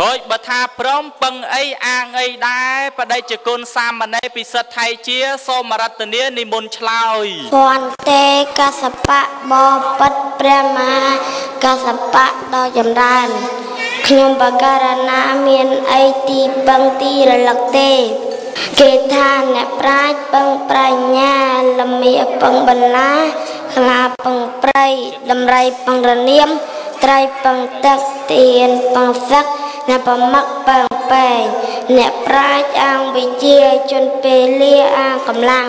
រួចបើថាព្រមពឹងអីអាងអីដែរបដិជគុណសាមណេរពិសិដ្ឋថៃជាសូមរតនានិមន្តឆ្លើយភន្ទេកសបៈបបិទ្ធព្រះមហាកសបៈដ៏ចម្រើនខ្ញុំបករណាមានអីទីពឹងទីរលឹកទេគេថាអ្នកប្រាជ្ញពឹងប្រាជ្ញាលមៀពឹងបន្លាខ្លាពឹងព្រៃដំរីពឹងរនាមត្រីពឹងទឹកទៀនពឹងសឹក អ្នកប្រមឹកពឹងបែងអ្នកប្រាជ្ញអង្គវិជាជនពេលលាអង្គកម្លាំង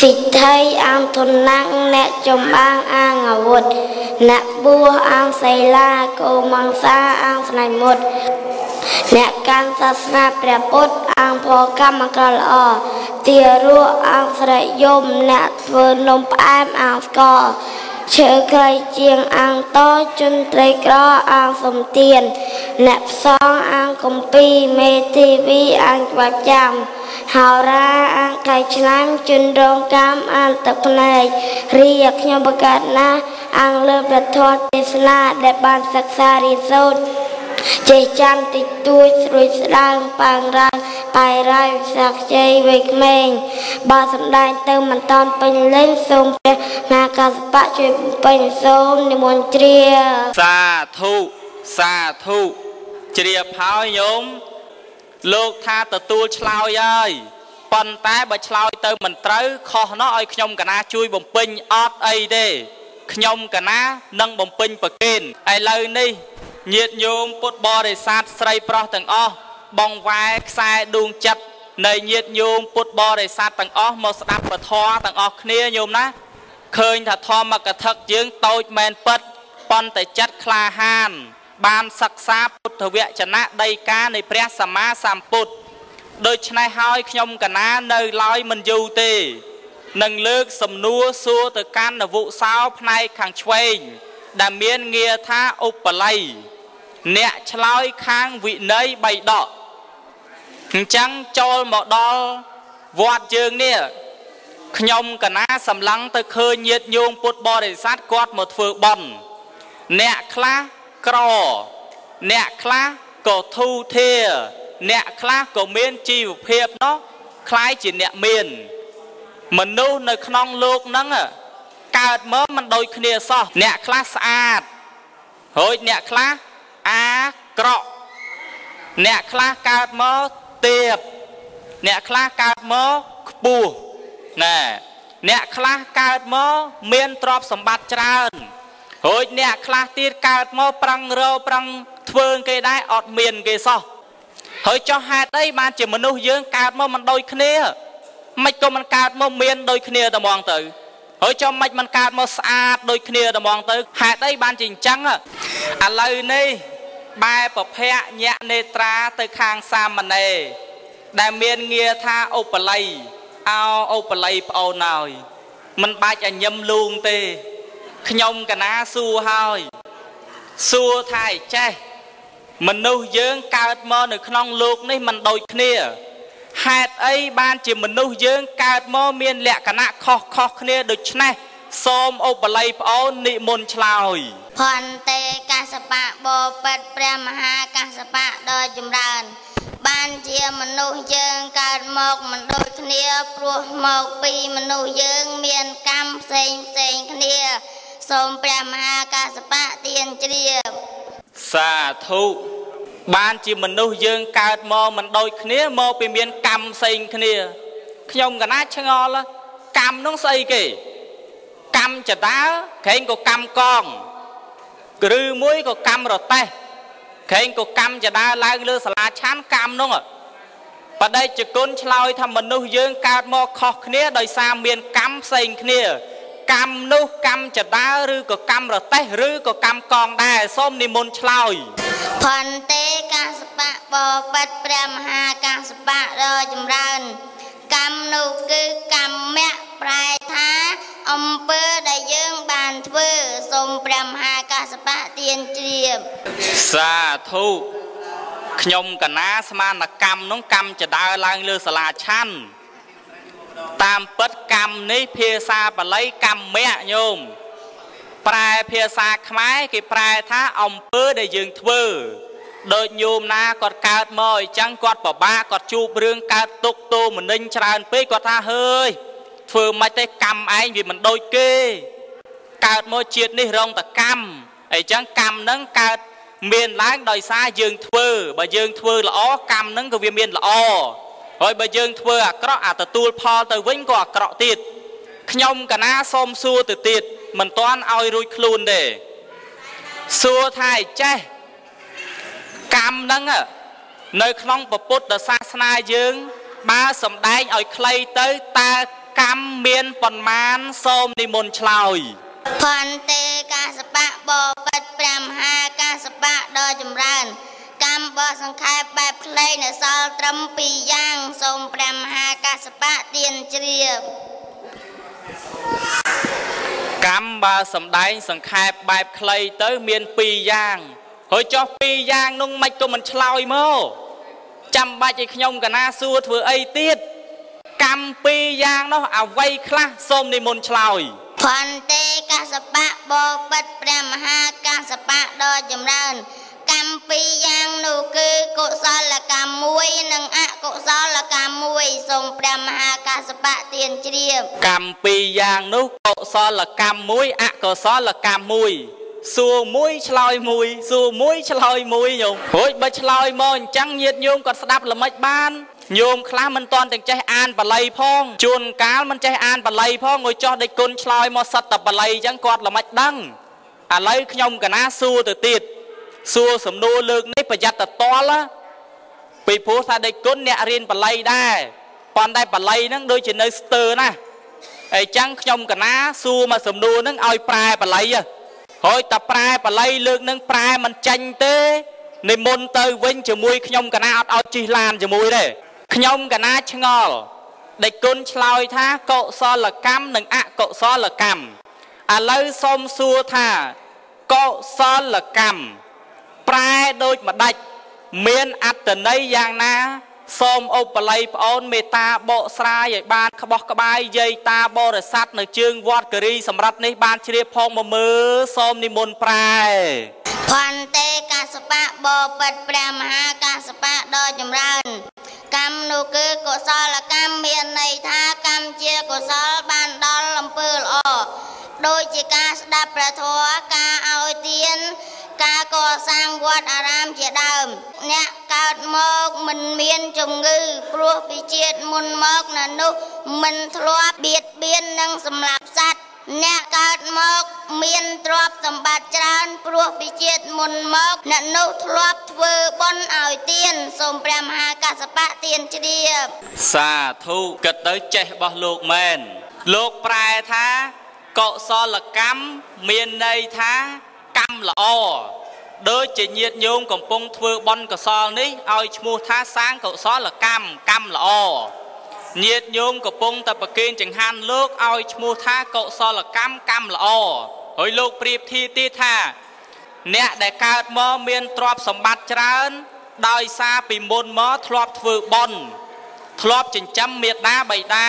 សិទ្ធិអង្គធនណាំងអ្នកចំបាងអង្គអាវុធអ្នកបួសអង្គសីលាគោមង្សាអង្គស្នៃមុតអ្នកកាន់សាសនាព្រះពុទ្ធអង្គផលកម្មក្រល្អទារੂអង្គស្រែយមអ្នកធ្វើនំផ្អែមអង្គស្ករ ឈើក្រៃជាងអង្គតជន្ត្រីក្រអង្គសំទៀនអ្នកផ្សងអង្គកំពីមេធីវីអង្គច្បាប់ចាំហោរាអង្គកៃឆ្លាញ់ជន់រងកម្មអន្តកណែករីខ្ញុំបកាត់ណាអង្គលើព្រះធម៌ទេសនាដែលបានសិក្សារៀនសូត្រចេះចាំតិចតួចស្រួយស្ដាងប៉ាងរាង បាយរាយសាខ្ចីវ័យក្មេងបើសំដែងទៅមិនតាន់ពេញលេងសូមព្រះនាកាសបៈជួយពេញសូមនិមន្តជ្រា សាធុសាធុជ្រាបហើយញោមលោកថាទទួលឆ្លើយហើយប៉ុន្តែបើឆ្លើយទៅមិនត្រូវខុសនោះឲ្យខ្ញុំកណាជួយបំពេញអត់អីទេខ្ញុំកណានឹងបំពេញប្រកេនឥឡូវនេះញាតិញោមពុទ្ធបរិស័ទស្រីប្រុសទាំងអស់ បងវ៉ែខ្សែដួងចិត្តនៃញាតិញោមពុទ្ធបរិស័ទទាំងអស់មកស្ដាប់ពធទាំងអស់គ្នាញោមណាឃើញថាធម្មកថាយើងតូចមែនពិតប៉ុន្តែចិត្តក្លាហាន បានសិក្សាពុទ្ធវចនៈដីកានៃព្រះសម្មាសម្ពុទ្ធដូច្នេះហើយខ្ញុំកណានៅឡើយមិនយូរទេនឹងលើកសំណួរសួរទៅកាន់នវុសោផ្នែកខាងឆ្វេងដែលមានងារថាឧបល័យអ្នកឆ្លើយខាងវិន័យបៃដក អញ្ចឹងចូលមកដល់វត្តយើងនេះខ្ញុំកណាសម្លឹងទៅឃើញញាតញោមពុទ្ធបរិស័ទគាត់មកធ្វើបន់អ្នកខ្លះក្រអ្នកខ្លះក៏ធូធាអ្នកខ្លះក៏មានជីវភាពនោះคล้ายជាអ្នកមានមនុស្សនៅក្នុងលោកហ្នឹងកើតមកមិនដូចគ្នាសោះអ្នកខ្លះស្អាតរួចអ្នកខ្លះអាក្រក់អ្នកខ្លះកើតមក ទៀបអ្នកខ្លះកើតមកខ្ពស់ណែអ្នកខ្លះកើតមកមានទ្រព្យសម្បត្តិច្រើនរួចអ្នកខ្លះទៀតកើតមកប្រឹងរប្រឹងធ្វើគេដែរអត់មានគេសោះហើយចោះហេតុអីបានជាមនុស្សយើងកើតមកមិនដូចគ្នាមិនក៏មិនកើតមកមានដូចគ្នាតែហ្មងទៅហើយចុះមិនមិនកើតមកស្អាតដូចគ្នាតែហ្មងទៅហេតុអីបានជាអញ្ចឹងឥឡូវនេះ បែរប្រភៈញាក់នេត្រាទៅខាងសាមណេរដែលមានងារថាឧបល័យអោឧបល័យប្អូនហើយមិនបាច់ឲ្យញឹមលូងទេខ្ញុំកណាសួរហើយសួរថាឯចេះមនុស្សយើងកើតមកនៅក្នុងលោកនេះមិនដូចគ្នាហេតុអីបានជាមនុស្សយើងកើតមកមានលក្ខណៈខុសខុសគ្នាដូច្នេះសូមឧបល័យប្អូននិមន្តឆ្លើយផន្តេក សបៈបពិតព្រះមហាកសបៈដ៏ចម្រើន បានជាមនុស្សយើងកើតមកមិនដូចគ្នាព្រោះមកពីមនុស្សយើងមានកម្មផ្សេងផ្សេងគ្នាសូមព្រះមហាកសបៈទានជ្រាបសាធុបានជាមនុស្សយើងកើតមកមិនដូចគ្នាមកពីមានកម្មផ្សេងគ្នាខ្ញុំកណាឆ្ងល់កម្មនោះស្អីគេកម្មចតាក្រែងក៏កម្មកង ឬមួយក៏កម្មរតេះក្រែងក៏កម្មចតាឡើងលើសាលាឆាន់កម្មនោះបដិជគុណឆ្លើយថាមនុស្សយើងកើតមកខុសគ្នាដោយសារមានកម្មផ្សេងគ្នាកម្មនោះកម្មចតាឬក៏កម្មរតេះឬក៏កម្មកងដែរសូមនិមន្តឆ្លើយផន្តេកាសបៈបបិទ្ធព្រះមហាកាសបៈដ៏ចម្រើនកម្មនោះគឺកម្មៈប្រែថា អំពើដែលយើងបានធ្វើសូមព្រះមហាកាសបៈទានជ្រាបសាធុខ្ញុំកណាស្មានកម្មនោះកម្មចដើឡើងលើសាលាឆាន់តាមពិតកម្មនេះភាសាបាលីកម្មៈញោមប្រែភាសាខ្មែរគេប្រែថាអំពើដែលយើងធ្វើដូចញោមណាគាត់កើតមកអញ្ចឹងគាត់ពិបាកគាត់ជួបរឿងកើតទុកទោមនិញច្រើនពេកគាត់ថាហើយ ធ្វើមិនទេកម្មឯងវាមិនដូចគេកើតមកជាតិនេះរងតកម្មអញ្ចឹងកម្មហ្នឹងកើតមានឡើងដោយសារយើងធ្វើបើយើងធ្វើល្អកម្មហ្នឹងក៏វាមានល្អហើយបើយើងធ្វើអាក្រក់អាទទួលផលទៅវិញក៏អាក្រក់ទៀតខ្ញុំកណាសូមសួរទៅទៀតមិនទាន់ឲ្យរួចខ្លួនទេសួរថាចេះកម្មហ្នឹងនៅក្នុងពុទ្ធសាសនាយើង បើសំដែងឲ្យខ្លីទៅតើ កម្មមានប៉ុន្មានសូមនិមន្តឆ្លើយផន្ទេកាសបៈបបិទ្ធព្រះមហាកាសបៈដ៏ចម្រើន កម្មបសង្ខេបបែបខ្លីនៅសល់ត្រឹម2យ៉ាង សូមព្រះមហាកាសបៈទានជ្រាបកម្មបើសំដែងសង្ខេបបែបខ្លីទៅមាន2យ៉ាងហើយចោះ2យ៉ាងនោះមិនក៏មិនឆ្លើយមកចាំបាច់ឲ្យខ្ញុំកណាសួរធ្វើអីទៀត កម្ម2យ៉ាងនោះអ្វីខ្លះសូមនិមន្តឆ្លើយផន្ទេកសបៈបបិទ្ធព្រះមហាកសបៈដ៏ចម្រើនកម្មពីរយ៉ាងនោះគឺកុសលកម្មមួយនិងអកុសលកម្មមួយសូមព្រះមហាកសបៈទានជ្រាបកម្មពីរយ៉ាងនោះកុសលកម្មមួយអកុសលកម្មមួយសួរមួយឆ្លើយមួយសួរមួយឆ្លើយមួយញោមរួចបើឆ្លើយមកអញ្ចឹងញាតញោមគាត់ស្ដាប់ល្មិចបាន ញោមខ្លះមិនតន់ទាំងចេះអានបល័យផងជួនកាលមិនចេះអានបល័យផងងុយចោះដេចគុណឆ្លើយមកសិតតែបល័យអញ្ចឹងគាត់ល្មិចដឹងឥឡូវខ្ញុំកណាសួរទៅទៀតសួរសំណួរលើកនេះប្រយ័ត្នតតល់ពីព្រោះថាដេចគុណអ្នករៀនបល័យដែរប៉ុន្តែបល័យហ្នឹងដូចជានៅស្ទើណាអញ្ចឹងខ្ញុំកណាសួរមកសំណួរហ្នឹងឲ្យប្រែបល័យហើយតែប្រែបល័យលើកហ្នឹងប្រែមិនចាញ់ទេនិមន្តទៅវិញជាមួយខ្ញុំកណាអត់ឲ្យជិះឡានជាមួយទេ ខ្ញុំកណាឆ្ងល់ដេចគុណឆ្លើយថាកុសលកម្មនិងអកុសលកម្មឥឡូវសូមសួរថាកុសលកម្មប្រែដូចម្ដេចមានអត្តន័យយ៉ាងណា សូមឧបល័យប្អូនមេត្តាបកស្រាយឲ្យបានក្បោះក្បាយយាយតាបរិស័ទនៅជើងវត្តគិរីសម្រាប់នេះបានជ្រាបផងមកមើលសូមនិមន្តប្រែផន្ទេកសបៈបបិទ្ធព្រះមហាកសបៈដ៏ចម្រើន កម្មនោះគឺកុសលកម្មមានន័យថាកម្មជាកុសលបានដល់អំពើល្អដូចជាការស្ដាប់ព្រះធម៌ការឲ្យទានការកសាងវត្តអារាមជាដើម អ្នកកើតមកមិនមានជំងឺ ព្រោះពីជាតិមុនមកនៅនោះមិនធ្លាប់បៀតបៀននិងសម្លាប់សត្វ អ្នកកើតមកមានទ្រព្យសម្បត្តិច្រើនព្រោះពីជាតិមុនមកអ្នកនោះធ្លាប់ធ្វើបុណ្យឲ្យទានសូមព្រះមហាកសបៈទានជ្រាបសាធុគិតទៅចេះរបស់លោកមែនលោកប្រែថាកុសលកម្មមានន័យថាកម្មល្អដូចជាញាតញោមកំពុងធ្វើបុណ្យកុសលនេះឲ្យឈ្មោះថាសាងកុសលកម្មកម្មល្អ ញាតញោមកំពុងតែប្រគេនចង្ហាន់លោកឲ្យឈ្មោះថាកុសលកម្មកម្មល្អហើយលោកប្រៀបធៀបទៀតថា អ្នកដែលកើតមកមានទ្រព្យសម្បត្តិច្រើន ដោយសារពីមុនមកធ្លាប់ធ្វើបុណ្យធ្លាប់ចិញ្ចឹមមេដាបៃតា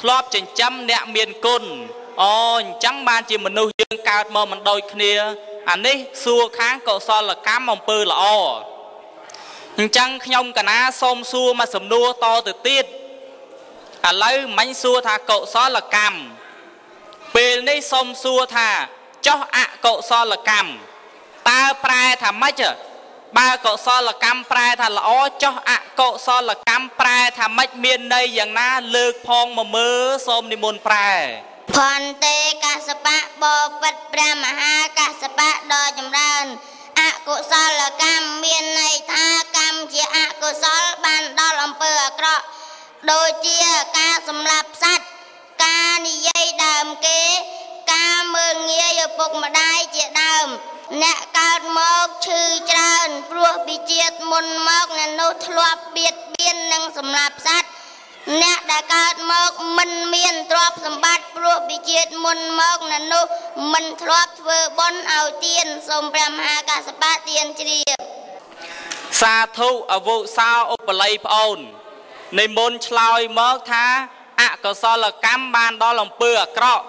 ធ្លាប់ចិញ្ចឹមអ្នកមានគុណអូអញ្ចឹងបានជាមនុស្សយើងកើតមកមិនដូចគ្នាអានេះសួរខាងកុសលកម្មអំពើល្អអញ្ចឹងខ្ញុំកណាសូមសួរមកសំណួរតទៅទៀត ឥឡូវមិញសួរថាកុសលកម្មពេលនេះសូមសួរថាចោះអកុសលកម្មតើប្រែថាម៉េចបើកុសលកម្មប្រែថាល្អចោះអកុសលកម្មប្រែថាម៉េចមានន័យយ៉ាងណាលើកផងមកមើលសូមនិមន្តប្រែផន្ទេកសបៈបបិទ្ធព្រះមហាកសបៈដ៏ចម្រើនអកុសលកម្មមានន័យថាកម្មជាអកុសលបានដល់អំពើអាក្រក់ ដូចជាការសម្លាប់សត្វការនិយាយដើមគេ ការមើងងាយឪពុកម្ដាយជាដើម អ្នកកើតមកឈឺច្រើន ព្រោះពីជាតិមុនមកអ្នកនោះធ្លាប់បៀតបៀននិងសម្លាប់សត្វអ្នកដែលកើតមកមិនមានទ្រព្យសម្បត្តិព្រោះពីជាតិមុនមកនៅនោះមិនធ្លាប់ធ្វើបុណ្យឲ្យទានសូមព្រះមហាកសបៈទានជ្រាបសាធុអវុសោឧបល័យប្អូន និមន្តឆ្លើយមកថាអកុសលកម្មបានដល់អំពើអាក្រក់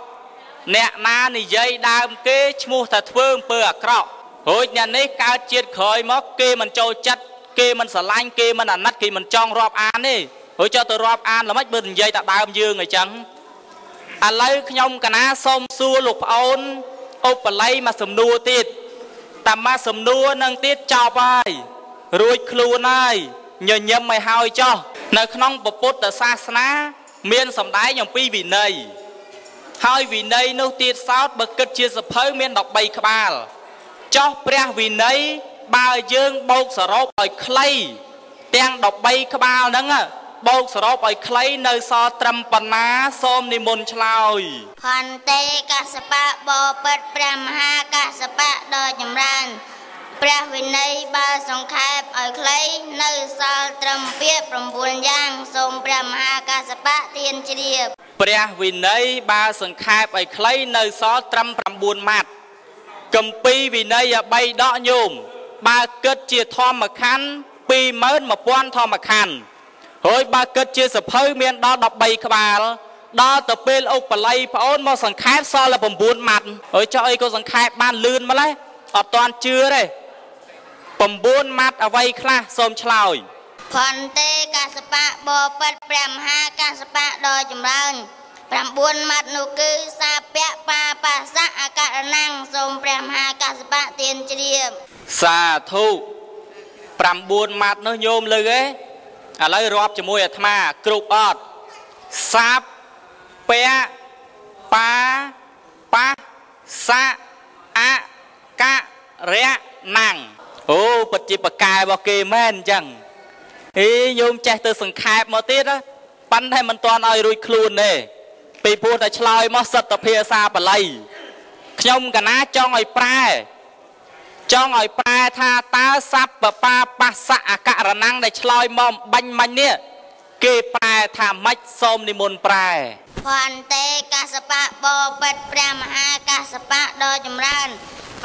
អ្នកណានិយាយដើមគេឈ្មោះថាធ្វើអំពើអាក្រក់រួចអ្នកនេះកើតជាតិក្រោយមកគេមិនចូលចិត្តគេមិនស្រឡាញ់គេមិនអាណិតគេមិនចង់រាប់អានទេរួចចុះទៅរាប់អានល្មិចបើនិយាយតែដើមយើងអញ្ចឹងឥឡូវខ្ញុំកណាសូមសួរលោកប្អូនឧបល័យមកសំណួរទៀតតាមមកសំណួរនឹងទៀតចប់ហើយរួចខ្លួនហើយញញឹមឲ្យហើយចោះ នៅក្នុងពុទ្ធសាសនា មានសម្ដែងអំពីវិន័យហើយវិន័យនោះទៀតសោតបើគិតជាសភៅមាន13ក្បាលចោះព្រះវិន័យបើយើងបោកសរុបឲ្យខ្លីទាំង13ក្បាលហ្នឹងបោកសរុបឲ្យខ្លីនៅសល់ត្រឹមប៉ុណ្ណាសូមនិមន្តឆ្លើយផន្តេកសបៈបពិតព្រះមហាកសបៈដ៏ចម្រើន ព្រះវិន័យបើសង្ខេបឲ្យខ្លីនៅសល់ត្រឹមពាក្យ9យ៉ាងសូមព្រះមហាកសបៈទានជ្រាបព្រះវិន័យបើសង្ខេបឲ្យខ្លីនៅសល់ត្រឹម9ម៉ាត់កម្ពីវិន័យ3ដកញោមបើគិតជាធម្មខណ្ឌ21000ធម្មខណ្ឌហើយបើគិតជាសភៅមានដល់13ក្បាលដល់ទៅពេលអុកបល័យប្អូនមកសង្ខេបសល់តែ9ម៉ាត់ហើយចុះអីក៏សង្ខេបបានលឿនម្ល៉េះអត់តាន់ជឿទេ 9ម៉ាត់អ្វីខ្លះសូមឆ្លើយផន្តេកសបៈបពិតព្រះមហាកសបៈដ៏ចម្រើន9ម៉ាត់នោះគឺសាពៈបាបាសៈអករណងសូមព្រះមហាកសបៈទានជ្រាបសាធុ9ម៉ាត់នោះញោមលើឯងឥឡូវរាប់ជាមួយអាត្មាគ្រប់អត់សាប់ពៈបាប៉ះសៈអករៈណាំងអូពិត ជាបកែរបស់គេមែនអញ្ចឹងអេញោមចេះទៅសង្ខេបមកទៀតប៉ាន់តែមិនទាន់ឲ្យរួចខ្លួនទេពីព្រោះតែឆ្លើយមកសិទ្ធិភាសាបល័យខ្ញុំកណាចង់ឲ្យប្រែចង់ឲ្យប្រែថាតើសัพពបាបស្សៈអករណੰដែលឆ្លើយមកបាញ់មាញ់នេះគេប្រែថាម៉េចសូមនិមន្តប្រែផន្តេកសបៈបបិទ្ធព្រះមហាកសបៈដ៏ចម្រើន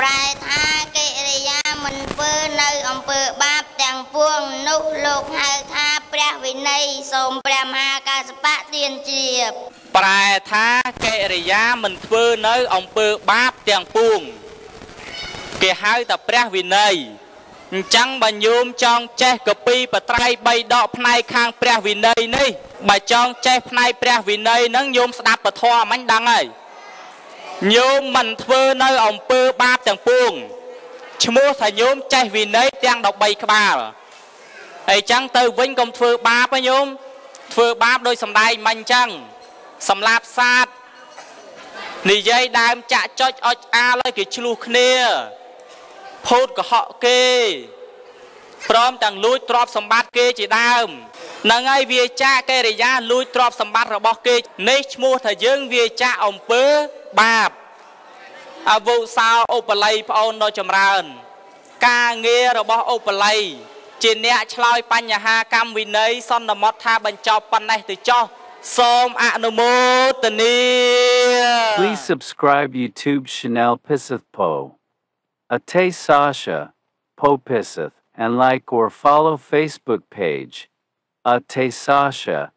ប្រែថាកិរិយាមិនធ្វើនៅអំពើបាបទាំងពួងនោះលោកហៅថាព្រះវិន័យសូមព្រះមហាកសបៈទានជ្រាបប្រែថាកិរិយាមិនធ្វើនៅអំពើបាបទាំងពួងគេហៅថាព្រះវិន័យអញ្ចឹងបើញោមចង់ចេះកពីបត្រៃ3ដកផ្នែកខាងព្រះវិន័យនេះបើចង់ចេះផ្នែកព្រះវិន័យហ្នឹងញោមស្ដាប់ពធអញដឹងហើយ ញោមមិនធ្វើនៅអំពើបាបទាំងពួងឈ្មោះថាញោមចេះវិន័យទាំង13ក្បាលហើយចឹងទៅវិញកុំធ្វើបាបញោមធ្វើបាបដោយសំដែងមិញចឹងសម្លាប់សាទនិយាយដើមចាក់ចុចអុចអាលឲ្យគេឆ្លោះគ្នាផូតកុហកគេ ព្រមទាំងលួចទ្រព្យសម្បត្តិគេជាដើមនឹងហើយវាចាកិរិយាលួចទ្រព្យសម្បត្តិរបស់គេនេះឈ្មោះថាយើងវាចាអំពើបាបអវុសោឧបល័យប្អូនដ៏ចម្រើន ការងាររបស់ឧបល័យជាអ្នកឆ្លើយបញ្ហាកម្មវិន័យសន្មត់ថាបញ្ចប់ប៉ុណ្ណេះទៅចោះសូមអនុមោទនា Please subscribe YouTube channel Pisith Po Ate Sasha Po Pisith and like or follow Facebook page Ate Sasha